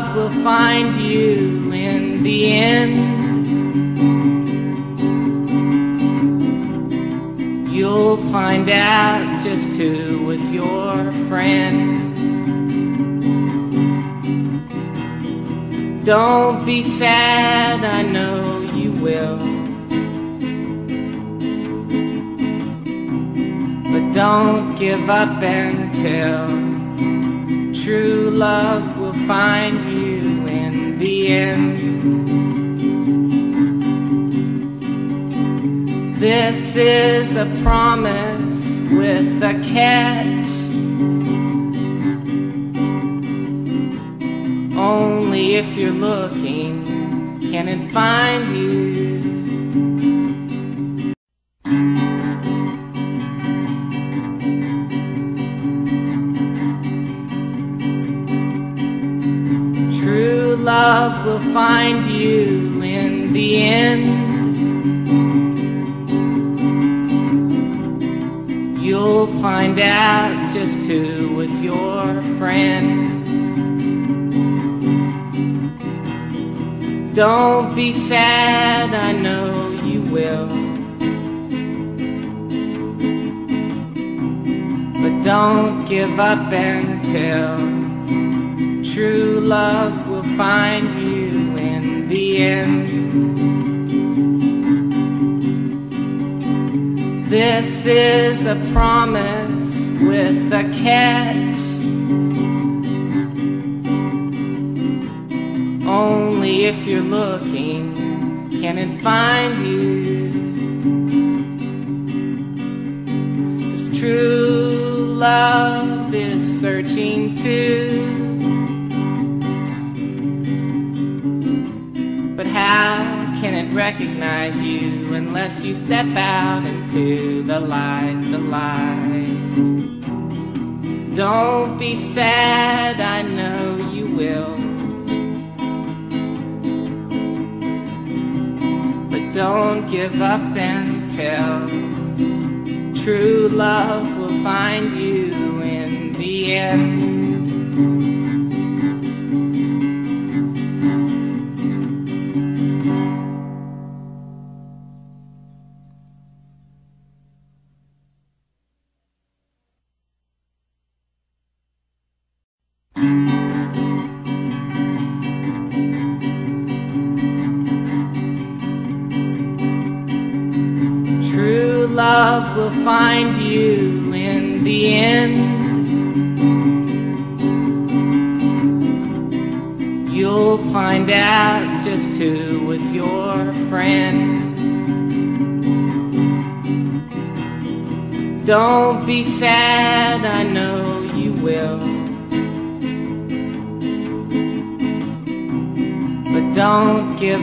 love will find you in the end. You'll find out just who was your friend. Don't be sad, I know you will. But don't give up until true love find you in the end. This is a promise with a catch. Only if you're looking can it find you. Just who was your friend. Don't be sad, I know you will. But don't give up until true love will find you in the end. This is a promise with a catch. Only if you're looking can it find you. 'Cause true love is searching too. But how can it recognize you unless you step out into the light, the light? Don't be sad, I know you will. But don't give up until true love will find you in the end.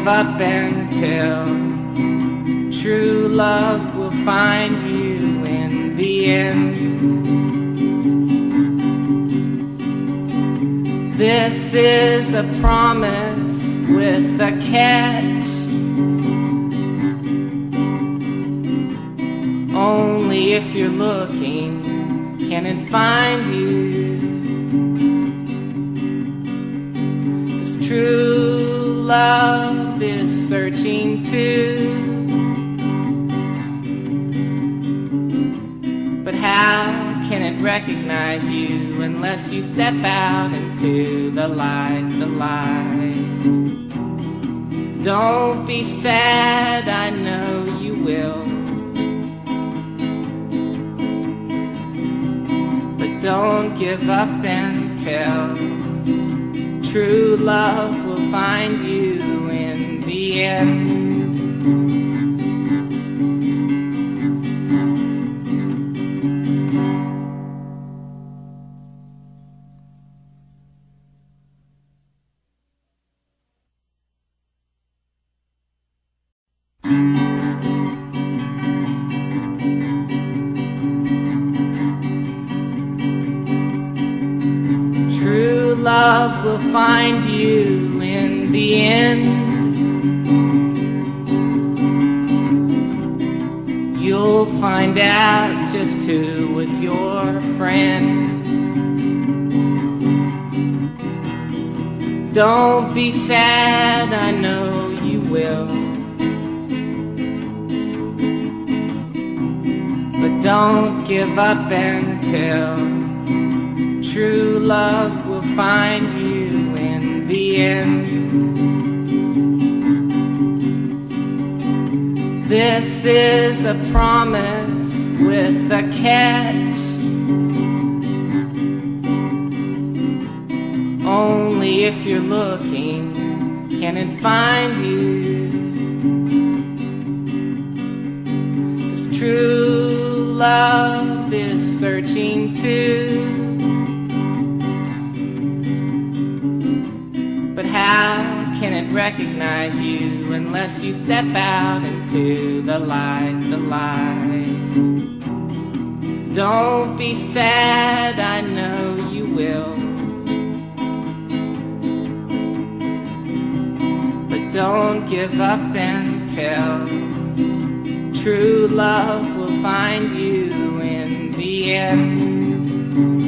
Give up until true love will find you in the end. This is a promise with a catch. Only if you're looking can it find you. 'Cause true love searching too. But how can it recognize you unless you step out into the light, the light? Don't be sad, I know you will. But don't give up until true love will find you end. But how can it recognize you unless you step out into the light, the light? Don't be sad, I know you will. But don't give up until true love will find you in the end. True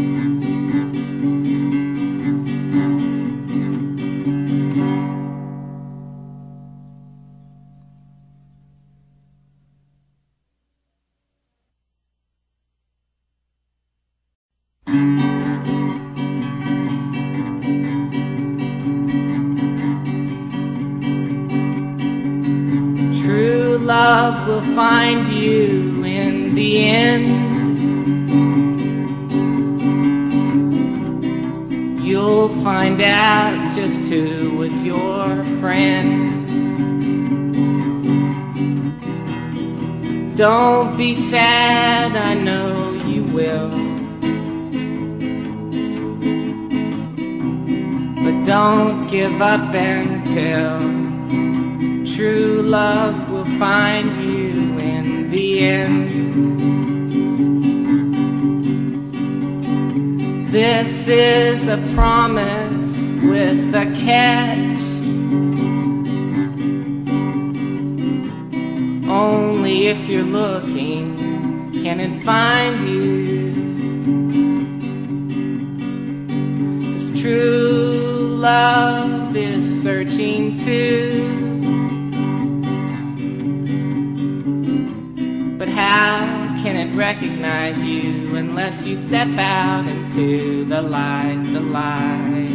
how can it recognize you unless you step out into the light, the light?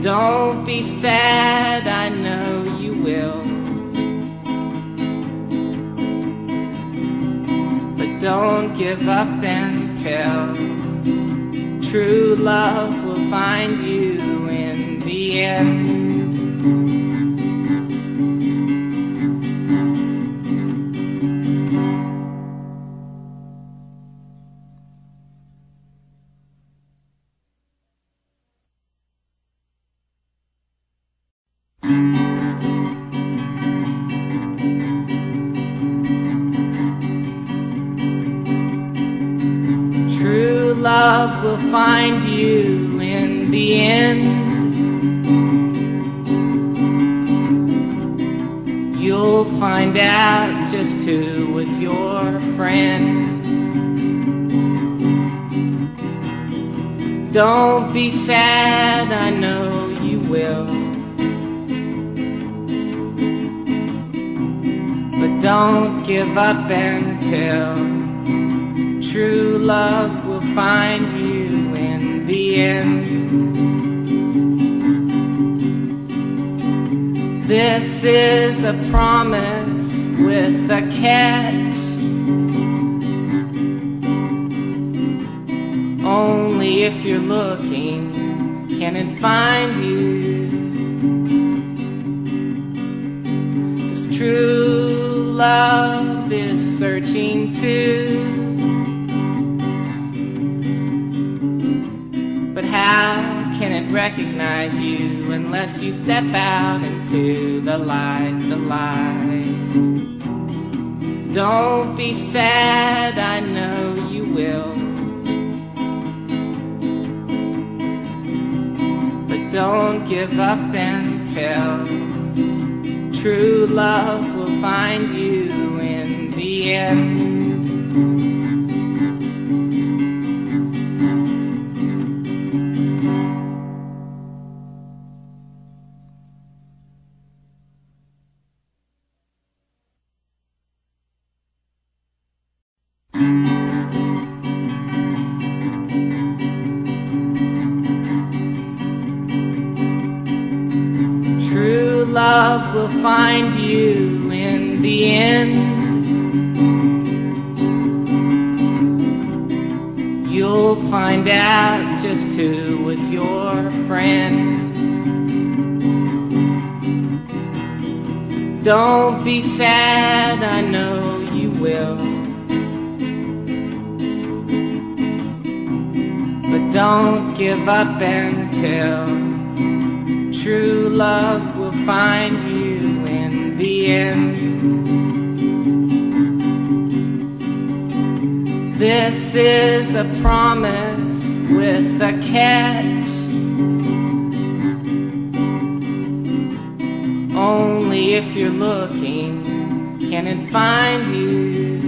Don't be sad, I know you will. But don't give up until true love will find you in the end. Find you in the end. You'll find out just who was your friend. Don't be sad, I know you will. But don't give up until true love will find you the end. This is a promise with a catch. Only if you're looking can it find you. Cause true love is searching too. Recognize you unless you step out into the light, the light? Don't be sad, I know you will. But don't give up until true love will find you in the end. Don't be sad, I know you will. But don't give up until true love will find you in the end. This is a promise with a catch. You're looking can it find you.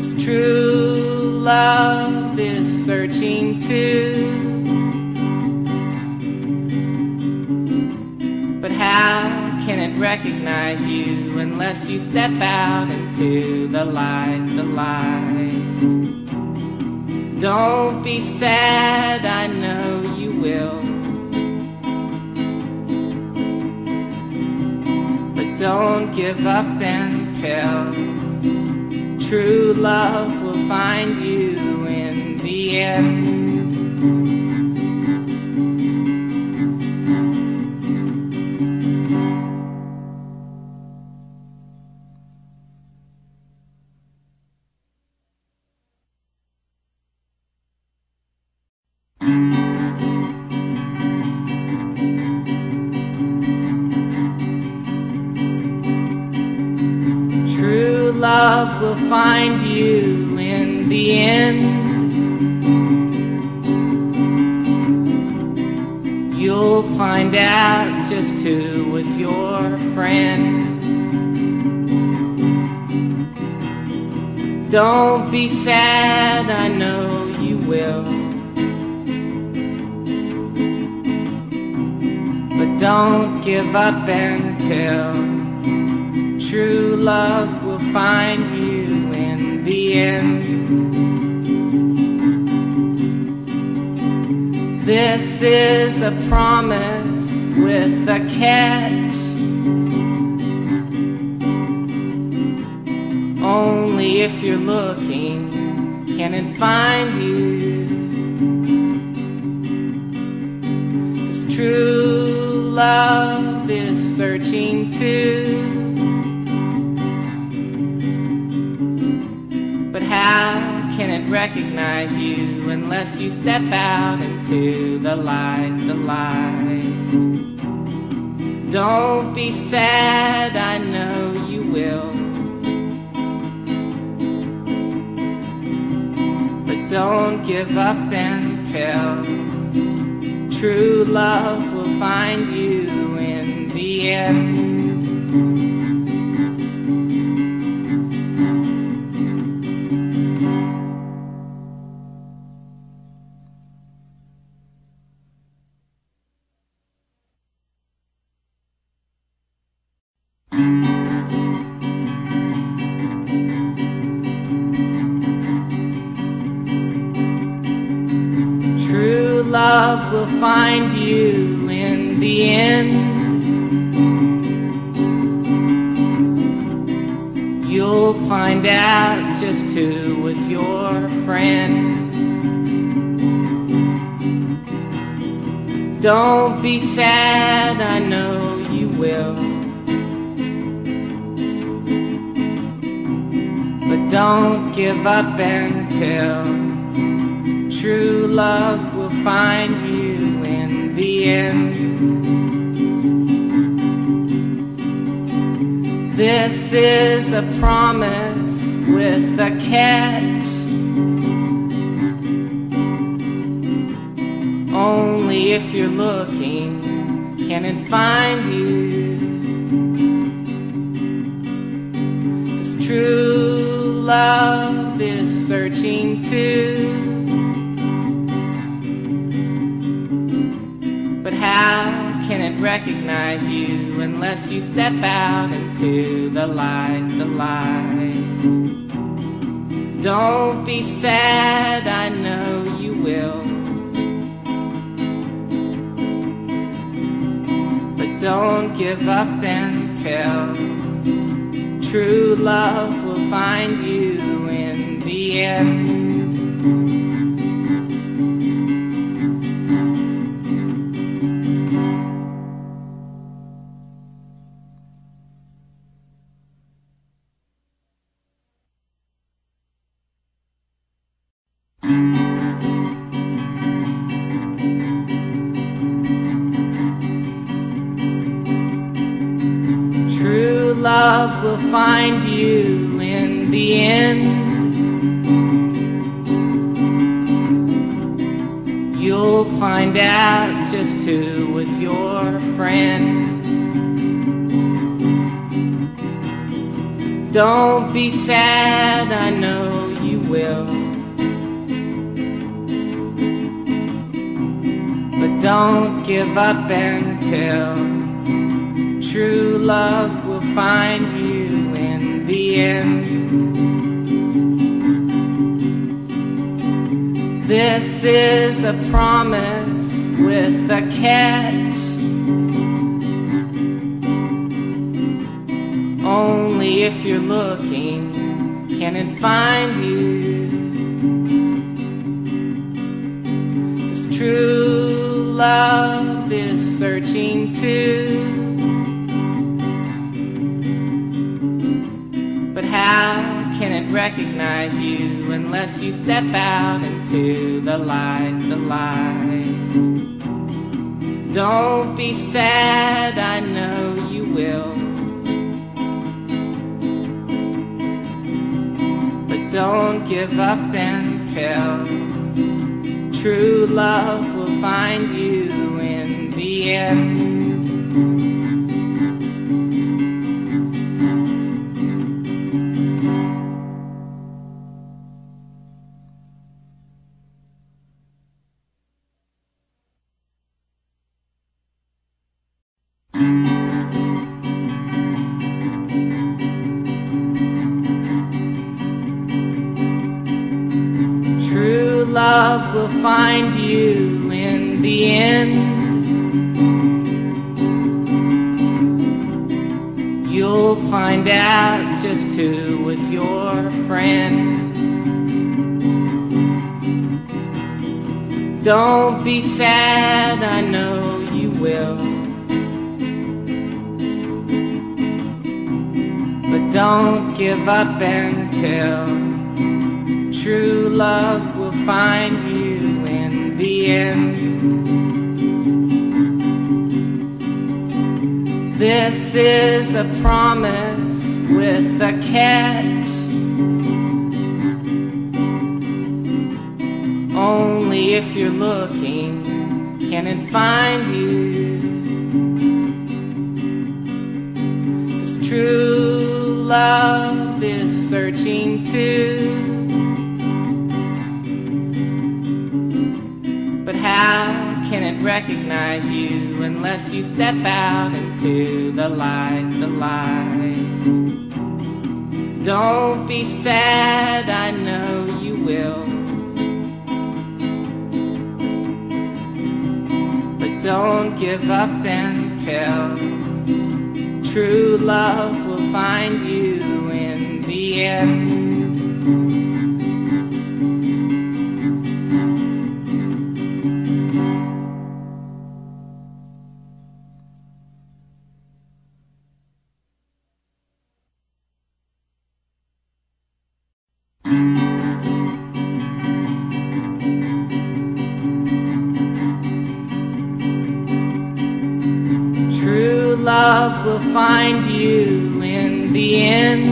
Cause true love is searching too. But how can it recognize you unless you step out into the light, the light? Don't be sad, I give up until true love will find you in the end. Catch. Only if you're looking can it find you. Cause true love is searching too. But how can it recognize you unless you step out into the light, the light? Don't be sad, I know you will. But don't give up until true love will find you in the end. Find you in the end. Find out just who was your friend. Don't be sad, I know you will. But don't give up until true love will find you in the end. This is a promise with a catch. Only if you're looking can it find you. 'Cause true love is searching too. But how can it recognize you unless you step out into the light, the light? Don't be sad, I know you will. But don't give up until true love will find you in the end. Find you in the end.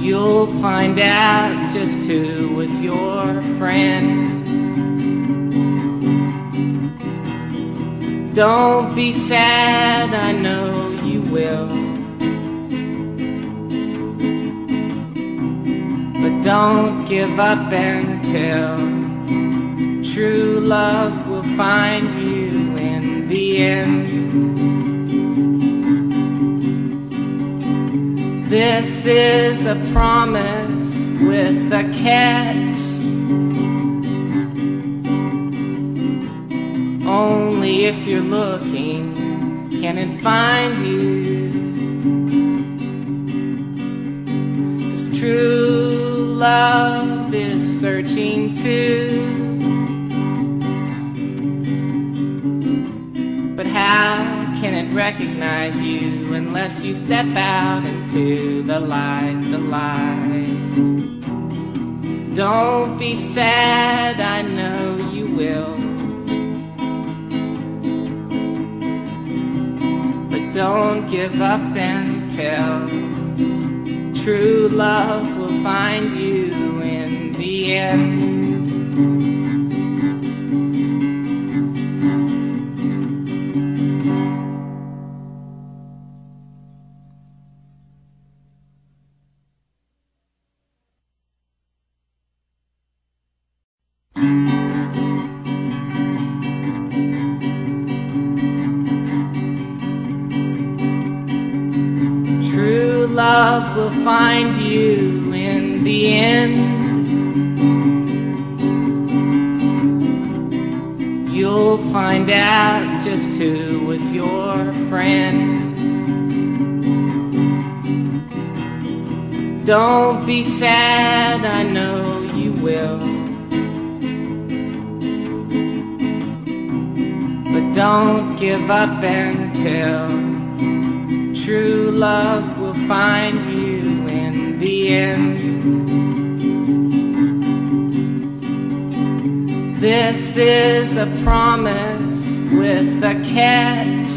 You'll find out just who was your friend. Don't be sad, I know you will. But don't give up until true love will find you the end. This is a promise with a catch. Only if you're looking can it find you. Cause true love is searching too. Recognize you unless you step out into the light, the light? Don't be sad, I know you will. But don't give up until true love will find you in the end. Love will find you in the end. You'll find out just who was your friend. Don't be sad, I know you will. But don't give up until true love find you in the end. This is a promise with a catch.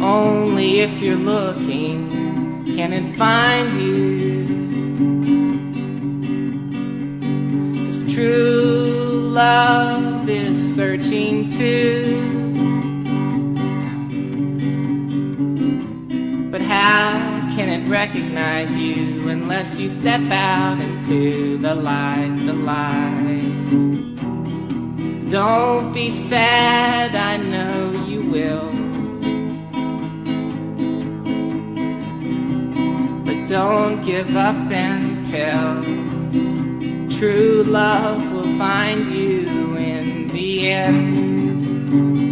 Only if you're looking can it find you. Cause true love is searching too. Recognize you unless you step out into the light, the light? Don't be sad, I know you will. But don't give up until true love will find you in the end.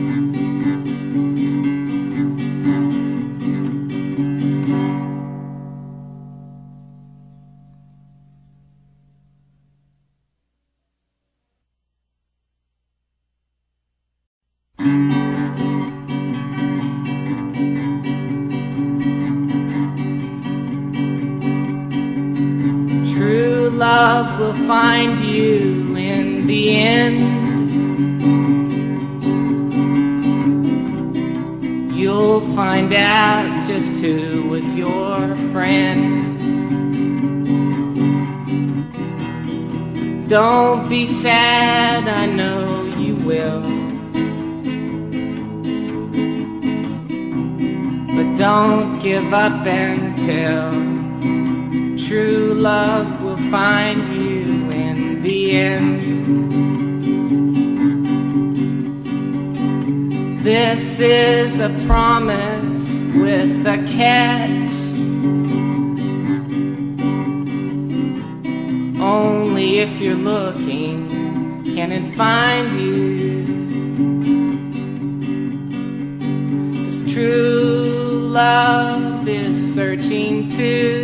Love will find you in the end. You'll find out just who was your friend. Don't be sad, I know you will. But don't give up until true love find you in the end. This is a promise with a catch. Only if you're looking can it find you. Cause true love is searching too.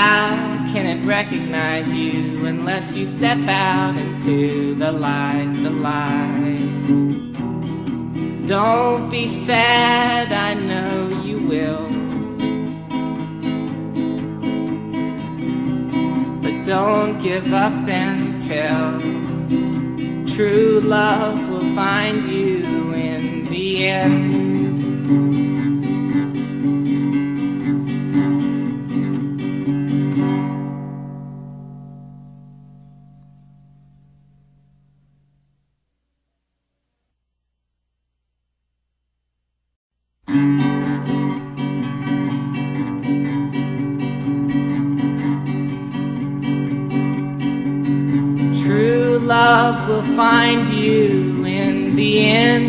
How can it recognize you unless you step out into the light, the light? Don't be sad, I know you will. But don't give up until true love will find you in the end. Love will find you in the end.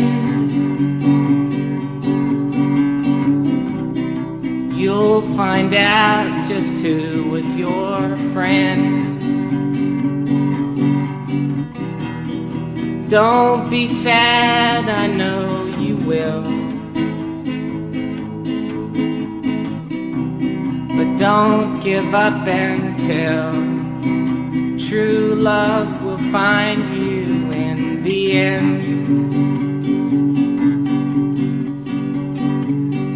You'll find out just who was your friend. Don't be sad, I know you will. But don't give up until true love find you in the end.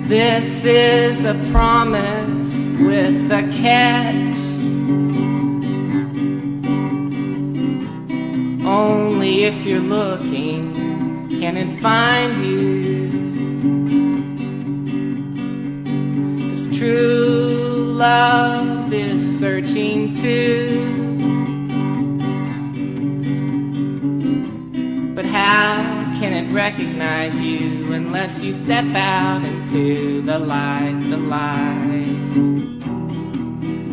This is a promise with a catch. Only if you're looking can it find you. True love is searching too. How can it recognize you unless you step out into the light, the light?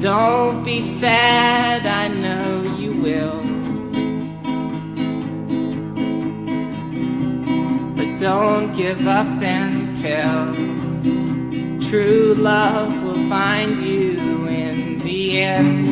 Don't be sad, I know you will. But don't give up until true love will find you in the end.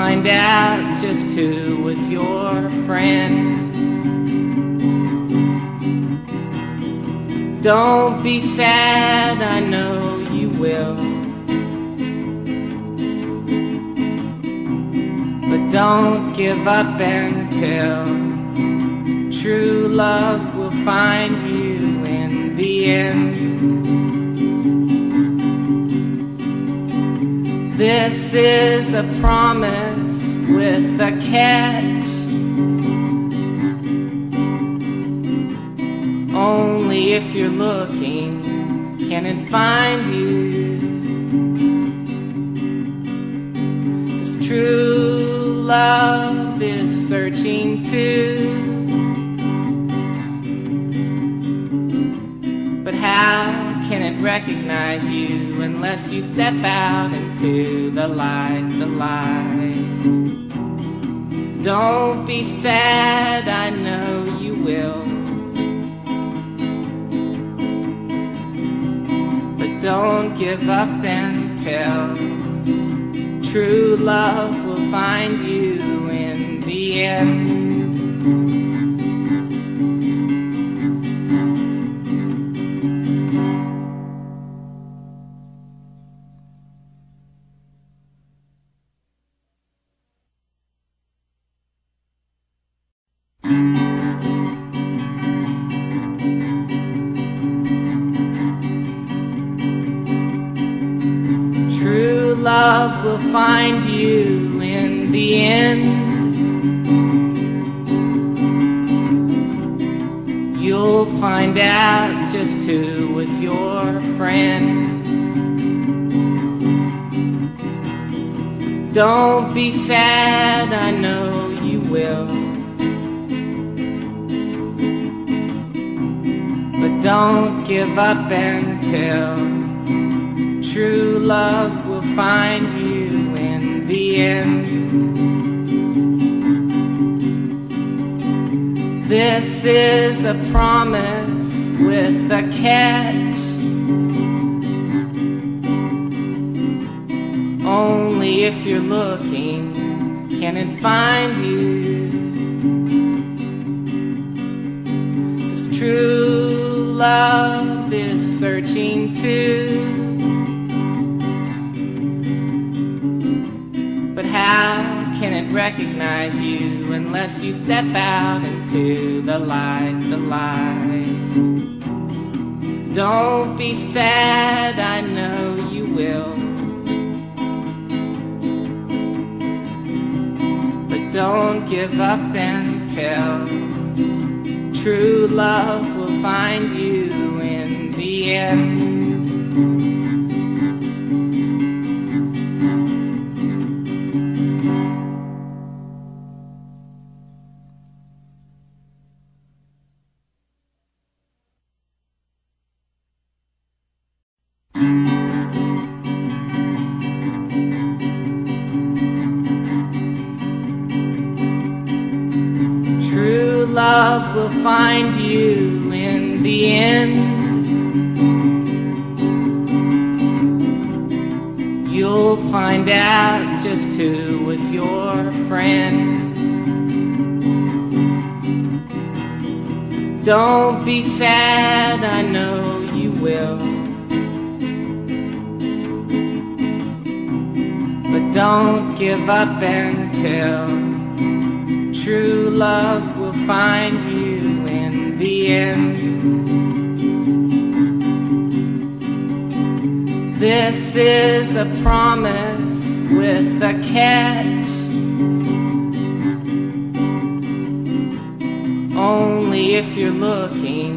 Find out just who was your friend. Don't be sad, I know you will. But don't give up until true love will find you in the end. This is a promise with a catch. Only if you're looking can it find you. Cause true love is searching too. But how can it recognize you unless you step out into the light, the light? Don't be sad, I know you will. But don't give up until true love will find you in the end. Who was your friend. Don't be sad, I know you will. But don't give up until true love will find you in the end. This is a promise with a catch. Only if you're looking can it find you. Cause true love is searching too. But how can it recognize you unless you step out into the light, the light? Don't be sad, I know you will. But don't give up until true love will find you in the end. Don't be sad, I know you will. But don't give up until true love will find you in the end. This is a promise with a catch. Only if you're looking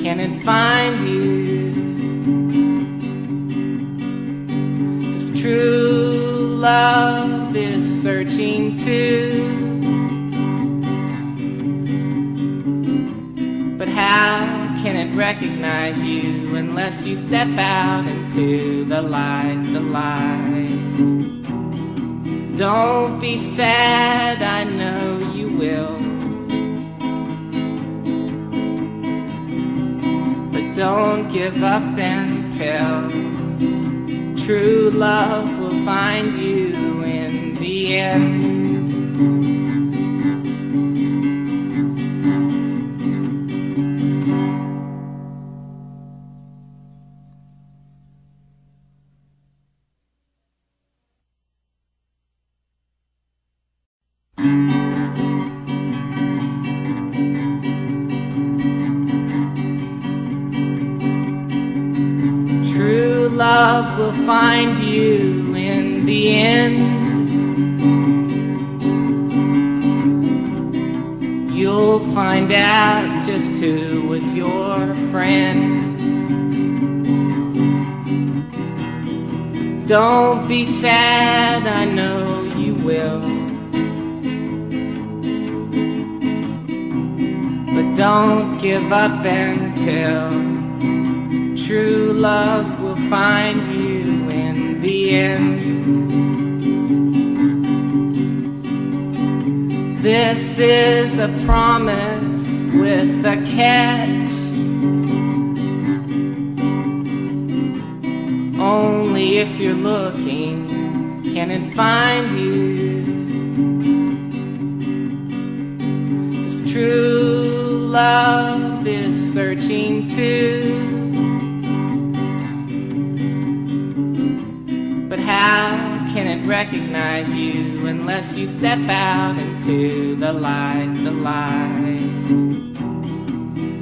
can it find you. 'Cause true love is searching too. But how can it recognize you unless you step out into the light, the light? Don't be sad, I know you will. Don't give up until true love will find you in the end. Don't give up until true love will find you in the end. This is a promise with a catch. Only if you're looking can it find you. Love is searching too. But how can it recognize you unless you step out into the light, the light?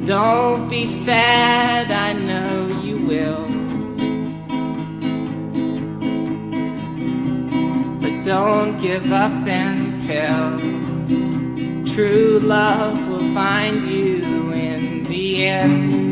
Don't be sad, I know you will. But don't give up until true love find you in the end.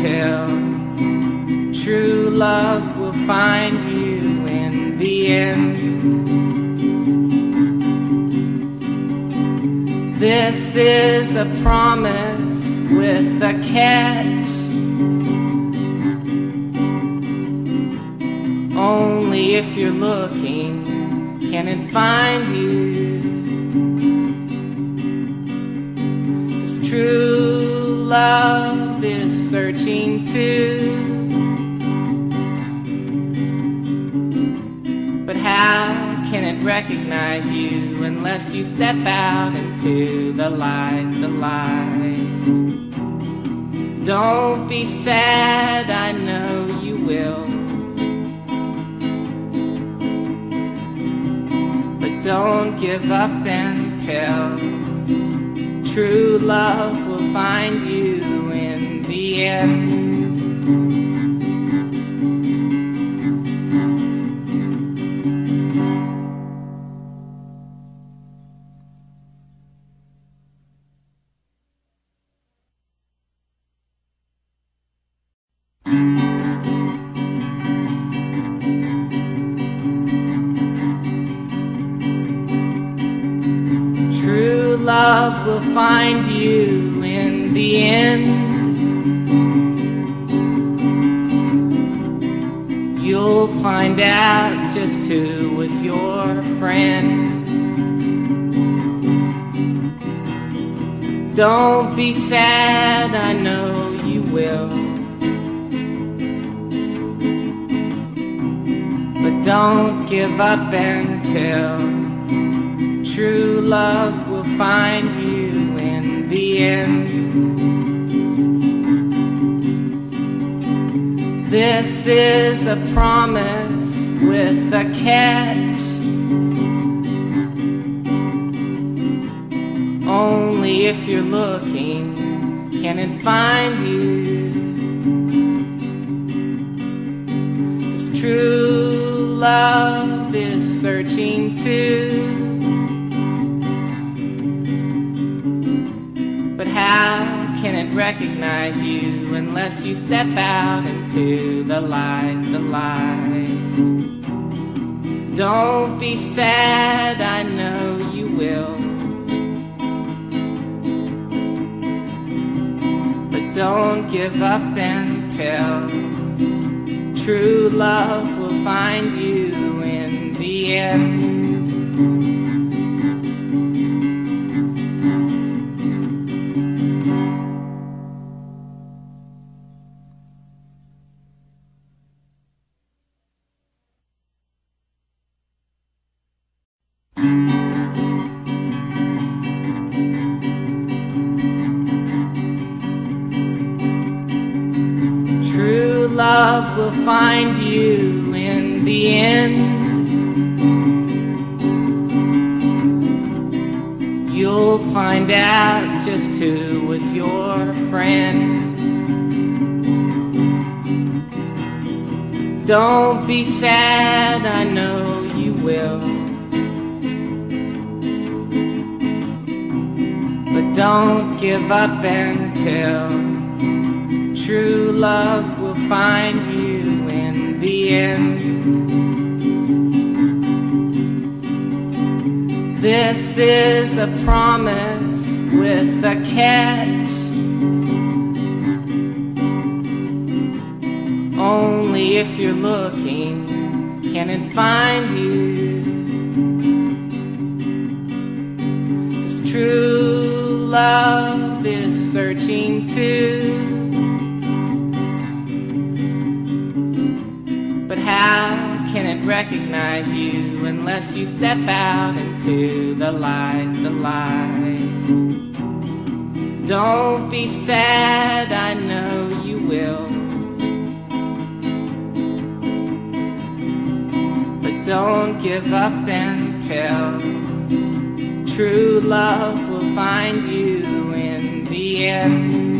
tell. True love will find you in the end. This is a promise with a catch. Only if you're looking can it find you. It's true love is searching too. But how can it recognize you unless you step out into the light, the light? Don't be sad, I know you will. But don't give up until true love will find you end. This is a promise with a catch. Only if you're looking can it find you. 'Cause true love is searching too. Recognize you unless you step out into the light, the light? Don't be sad, I know you will. But don't give up until true love will find you in the end. Up until true love will find you in the end. This is a promise with a catch. Only if you're looking can it find you. 'Cause true love searching too. But how can it recognize you unless you step out into the light, the light? Don't be sad, I know you will. But don't give up until true love will find you the end.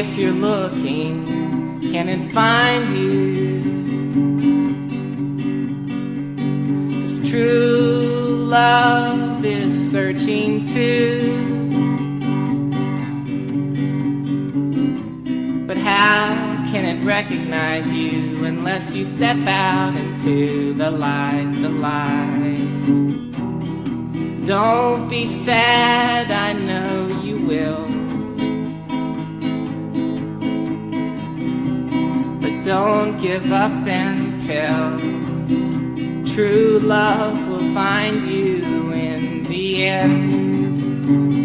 If you're looking can it find you. Cause true love is searching too. But how can it recognize you unless you step out into the light, the light? Don't be sad, I know don't give up until true love will find you in the end.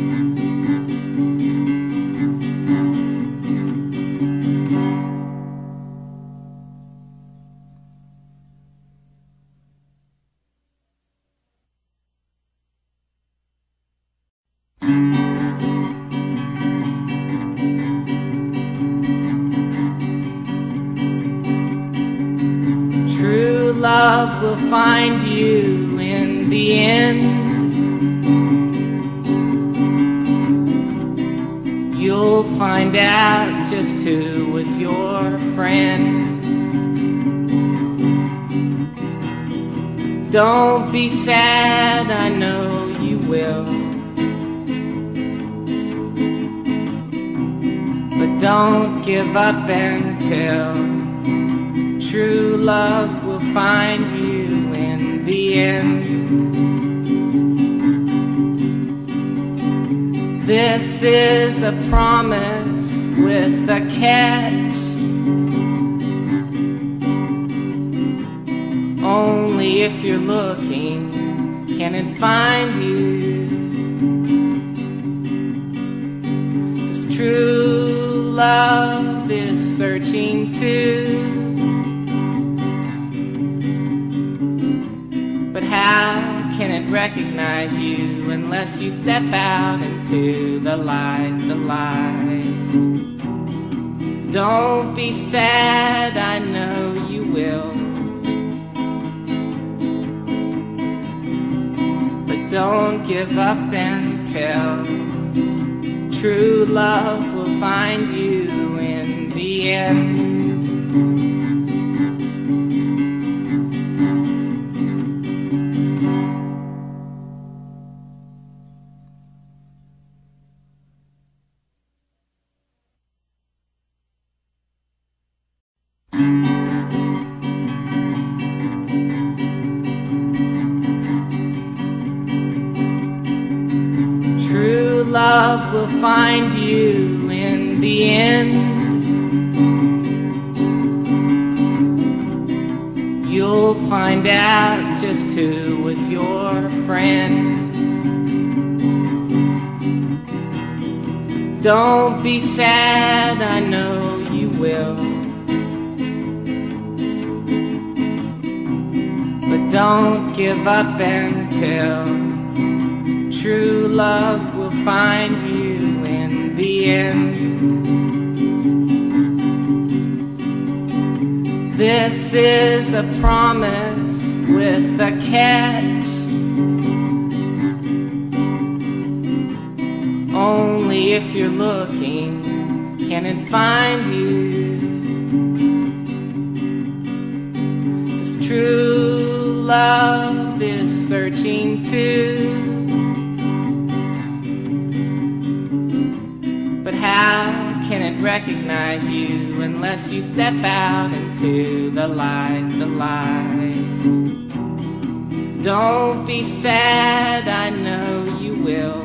Can it find you. Cause true love is searching too. But how can it recognize you unless you step out into the light, the light? Don't be sad, I know you will. Don't give up until true love will find you in the end. Love is searching too. But how can it recognize you unless you step out into the light, the light? Don't be sad, I know you will.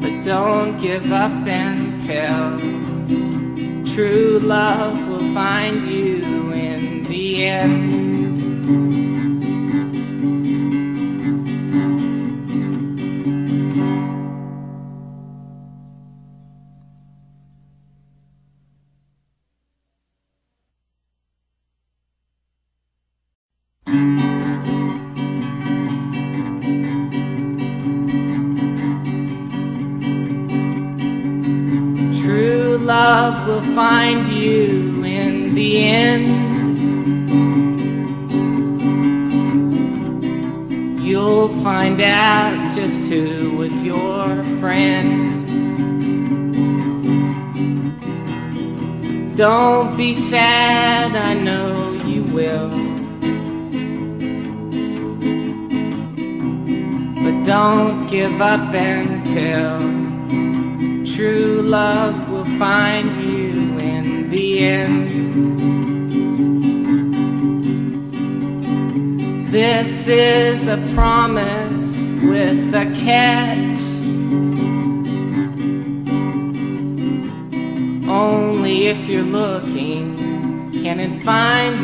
But don't give up until true love find you in the end. Give up until true love will find you in the end. This is a promise with a catch. Only if you're looking can it find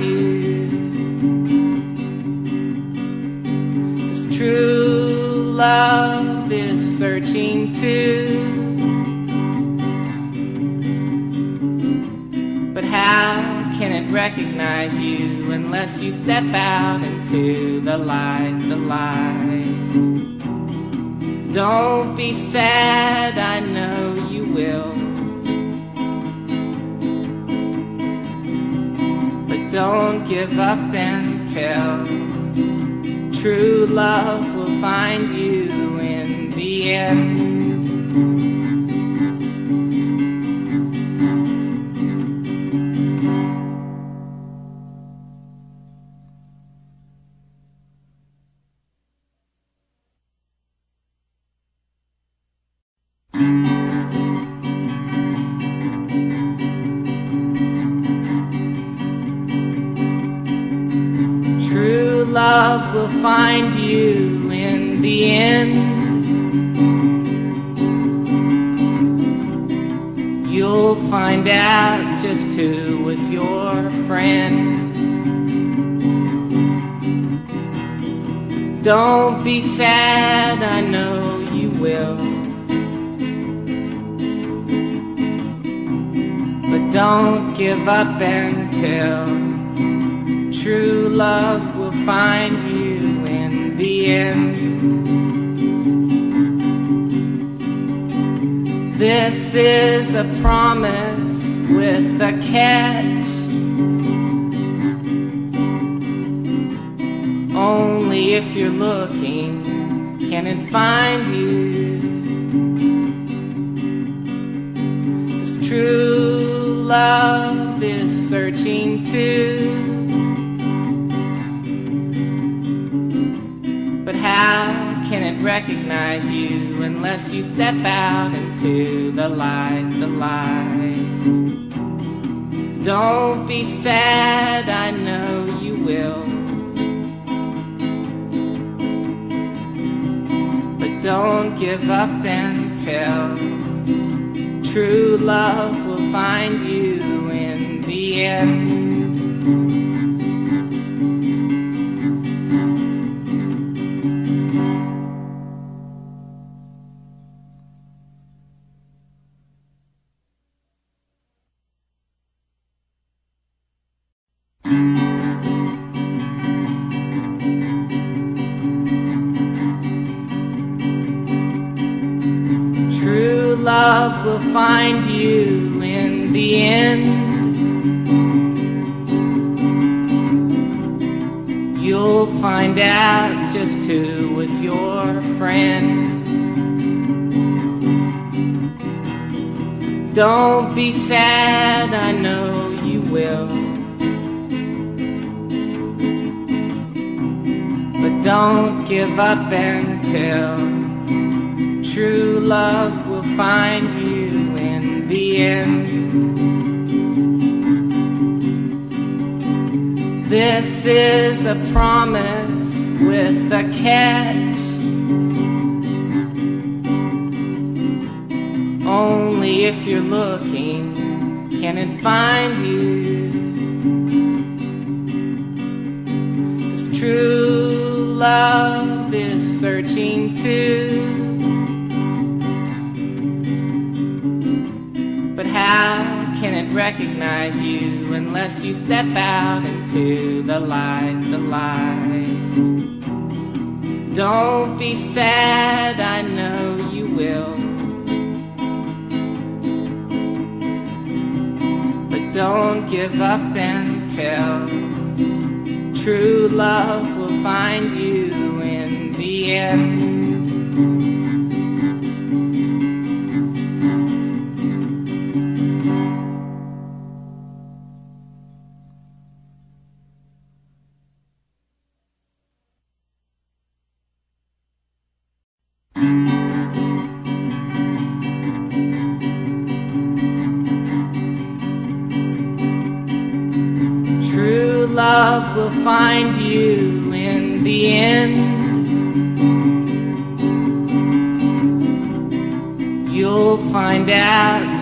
But how can it recognize you unless you step out into the light, the light? Don't be sad, I know you will. But don't give up until true love will find you in the end. You unless you step out into the light, the light? Don't be sad, I know you will. But don't give up until true love will find you in the end. Don't be sad, I know you will. But don't give up until true love will find you in the end.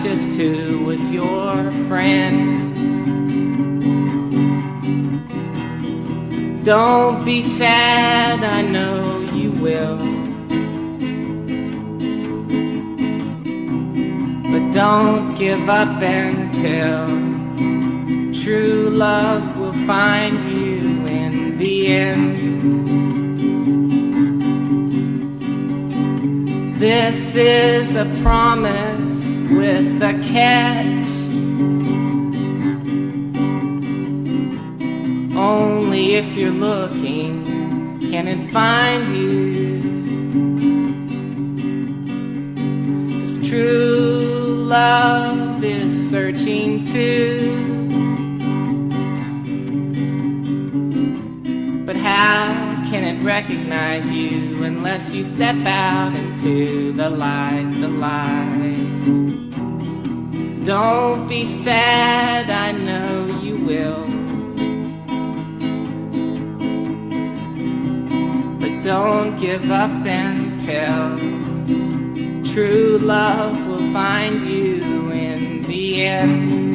Just two with your friend. Don't be sad, I know you will. But don't give up until true love will find you in the end. This is a promise with a catch. Only if you're looking can it find you. you. 'Cause true love is searching too. But how can it recognize you unless you step out into the light, the light? Don't be sad, I know you will. But don't give up until true love will find you in the end.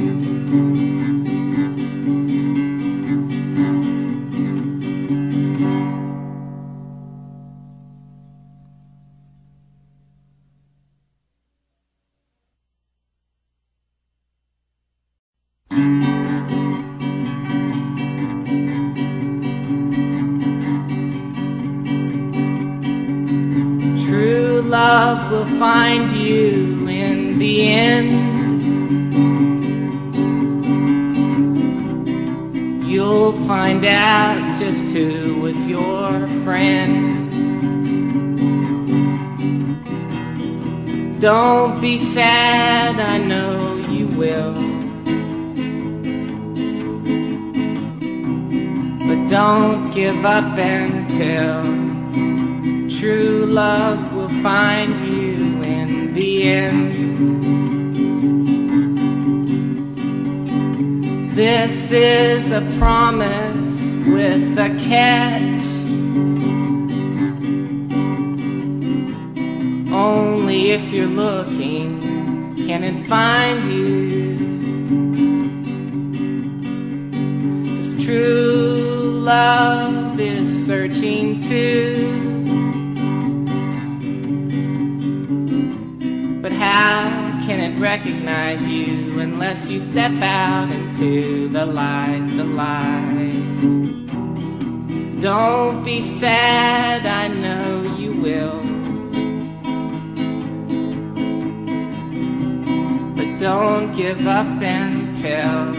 Until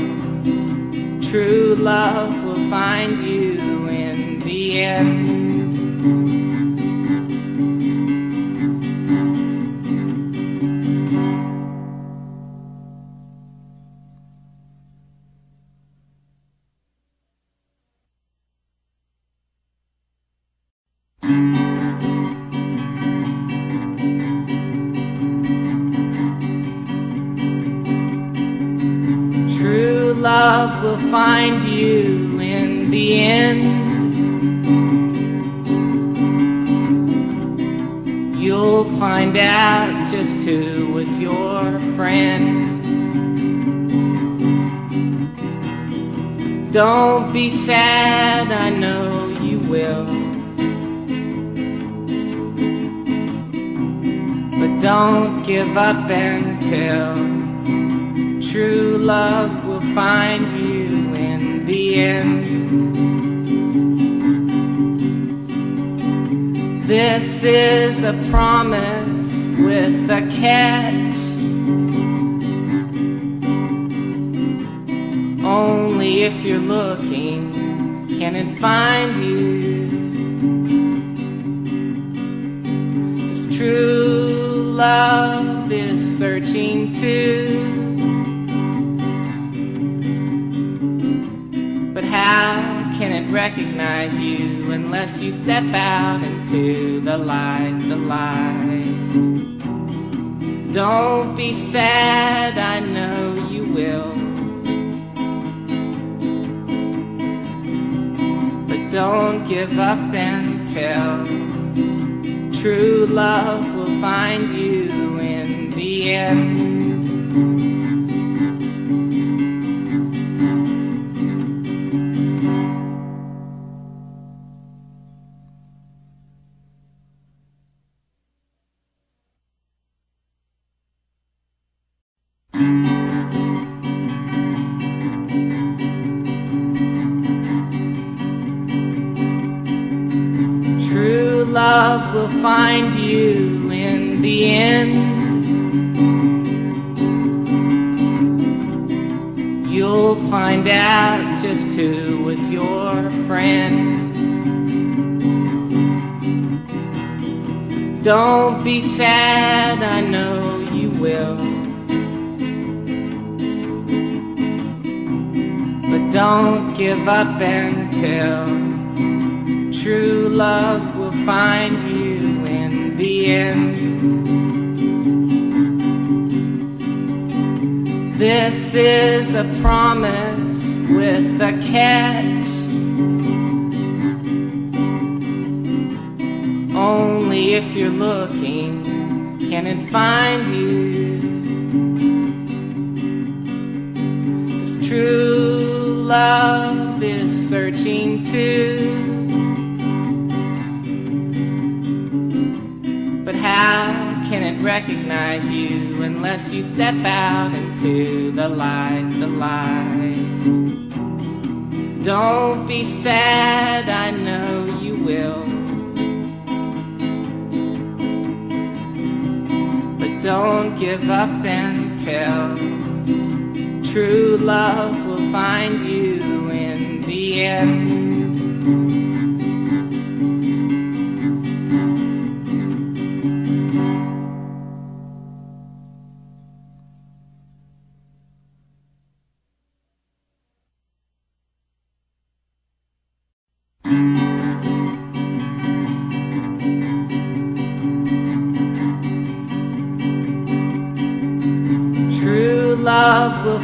true love will find you in the end. Catch. Only if you're looking can it find you. Cause true love is searching too. But how can it recognize you unless you step out into the light, the light? Don't be sad, I know you will. But don't give up until true love will find you in the end.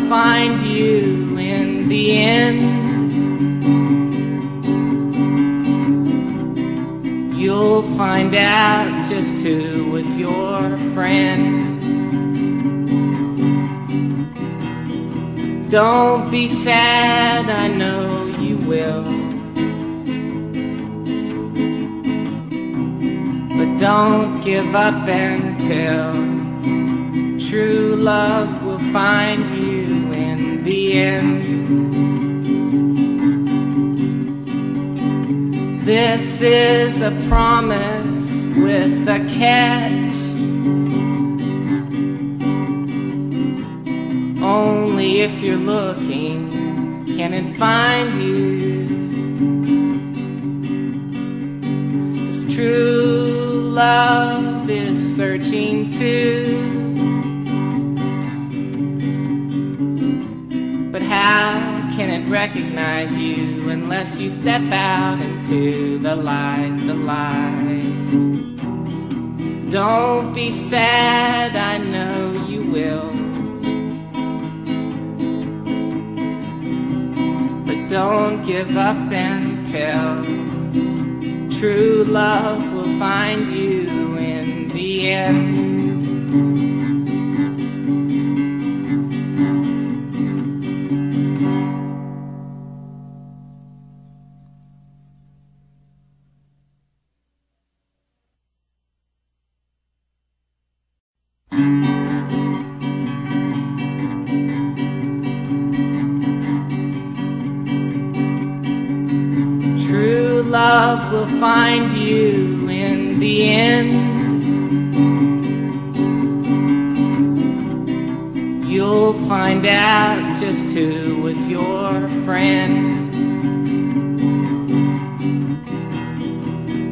Find you in the end. You'll find out just who was your friend. Don't be sad, I know you will. But don't give up until true love will find you end. This is a promise with a catch. Only if you're looking can it find you. Cause true love is searching too. Recognize you unless you step out into the light, the light? Don't be sad, I know you will. But don't give up until true love will find you in the end. Love will find you in the end. You'll find out just who was your friend.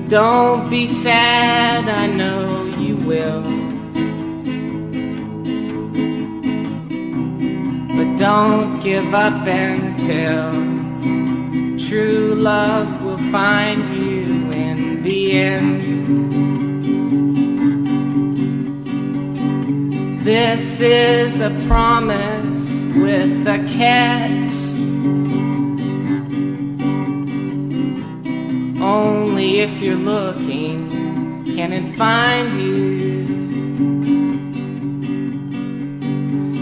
Don't be sad, I know you will. But don't give up until true love find you in the end. This is a promise with a catch. Only if you're looking can it find you.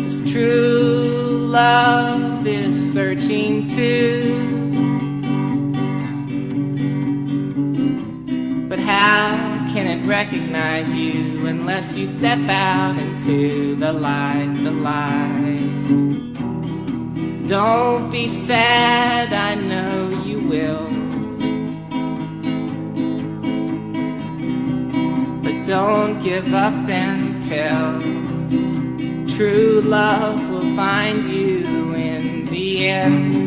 'Cause true love is searching too. How can it recognize you unless you step out into the light, the light? Don't be sad, I know you will. But don't give up until true love will find you in the end.